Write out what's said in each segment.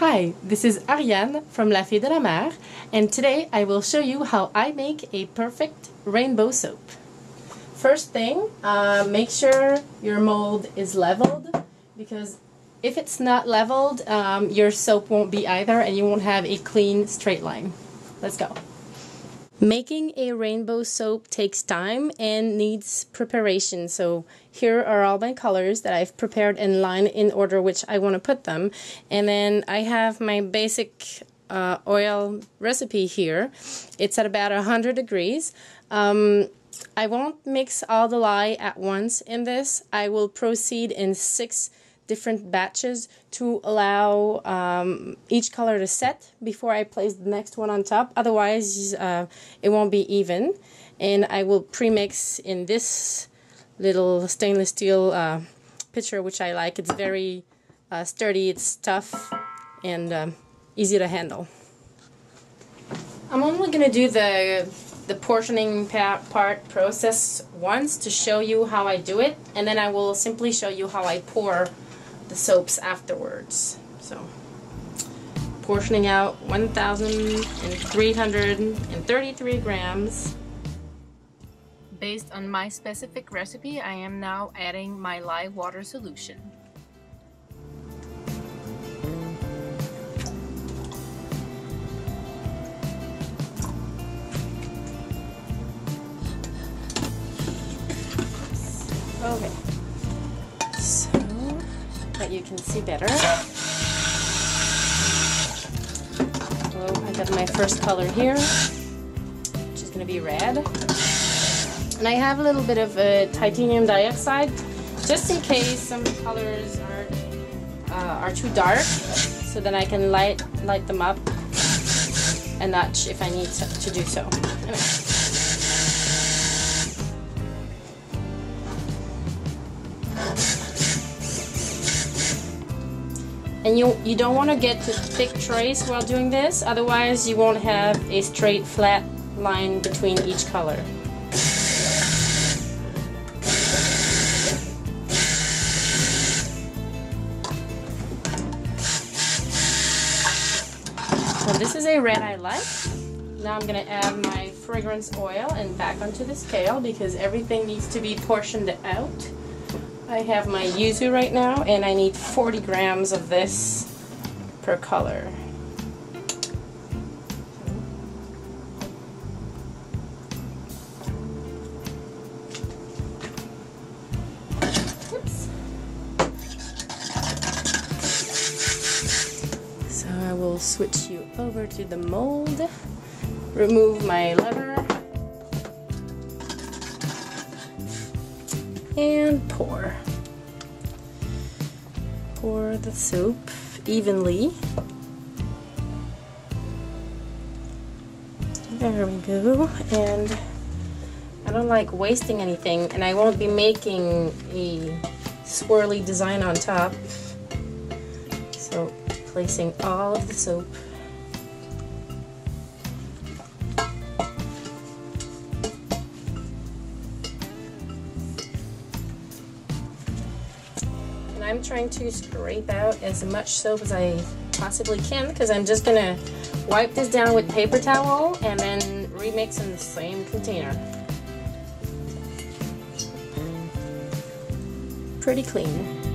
Hi, this is Ariane from La Fille de la Mer, and today I will show you how I make a perfect rainbow soap. First thing, uh, make sure your mold is leveled because if it's not leveled, um, your soap won't be either and you won't have a clean straight line. Let's go. Making a rainbow soap takes time and needs preparation. So here are all my colors that I've prepared in line in order which I want to put them. And then I have my basic uh, oil recipe here. It's at about 100 degrees. Um, I won't mix all the lye at once in this. I will proceed in six different batches to allow um, each color to set before I place the next one on top. Otherwise, uh, it won't be even. And I will pre-mix in this little stainless steel uh, pitcher, which I like. It's very uh, sturdy, it's tough, and um, easy to handle. I'm only going to do the the portioning part process once to show you how I do it and then I will simply show you how I pour the soaps afterwards. So, portioning out 1,333 grams. Based on my specific recipe, I am now adding my lye water solution. Okay that you can see better. So I got my first color here, which is going to be red. And I have a little bit of titanium dioxide, just in case some colors are, uh, are too dark, so then I can light, light them up a notch if I need to, to do so. Anyway. And you, you don't want to get too thick trace while doing this, otherwise you won't have a straight flat line between each color. So this is a red I like. Now I'm going to add my fragrance oil and back onto the scale because everything needs to be portioned out. I have my yuzu right now and I need 40 grams of this per color. So I will switch you over to the mold, remove my lever, and pour. Pour the soup evenly. There we go. And I don't like wasting anything and I won't be making a swirly design on top. So placing all of the soap trying to scrape out as much soap as I possibly can because I'm just to wipe this down with paper towel and then remix in the same container. Pretty clean.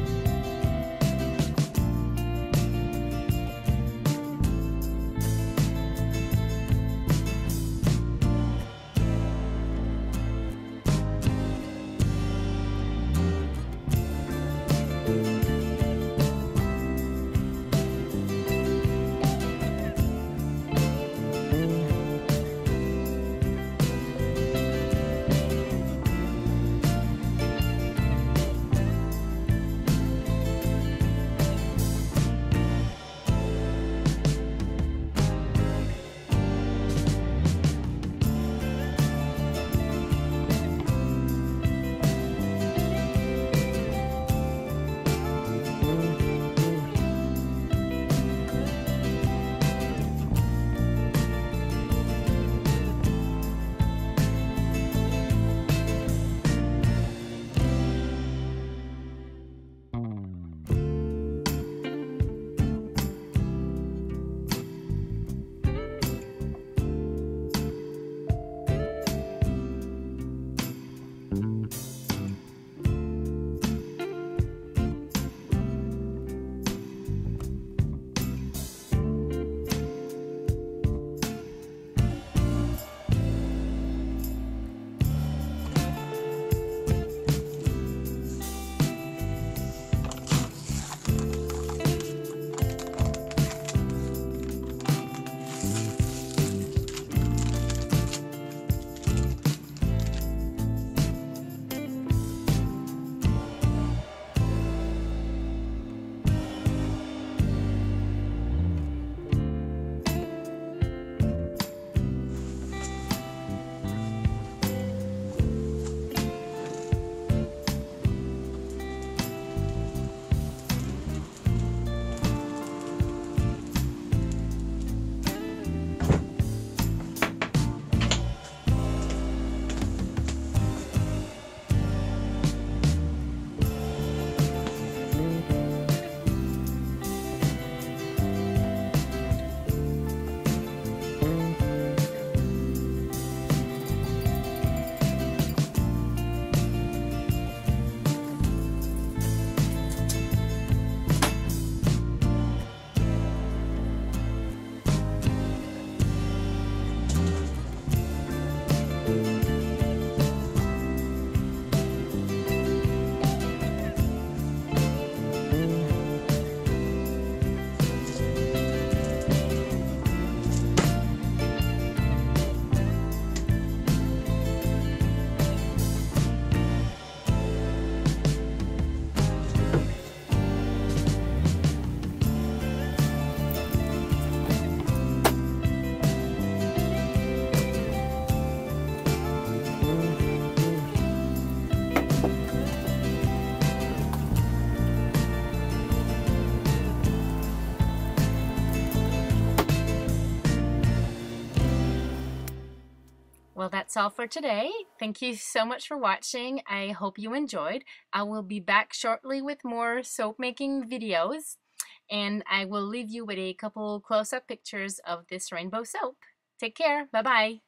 Well, that's all for today. Thank you so much for watching. I hope you enjoyed. I will be back shortly with more soap making videos and I will leave you with a couple close-up pictures of this rainbow soap. Take care. Bye-bye.